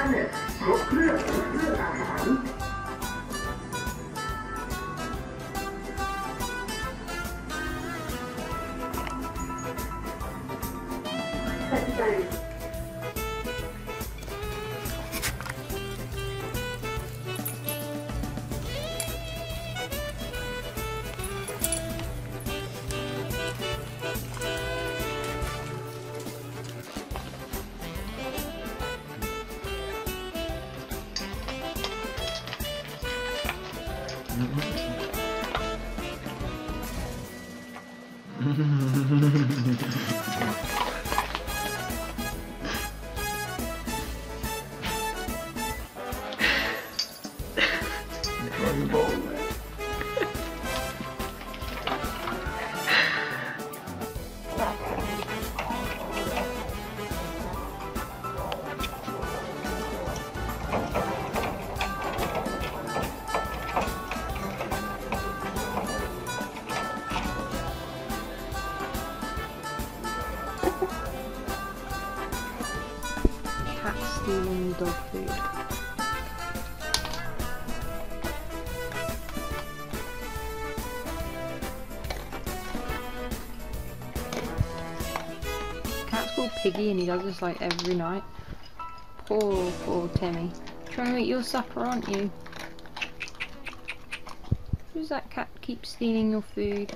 านเนี่ยครบเครื่องเรื่องอาหารแต่ใจ Cat stealing dog food. Cat's called Piggy and he does this like every night. Poor, poor Timmy. Trying to eat your supper, aren't you? Who's that cat keeps stealing your food?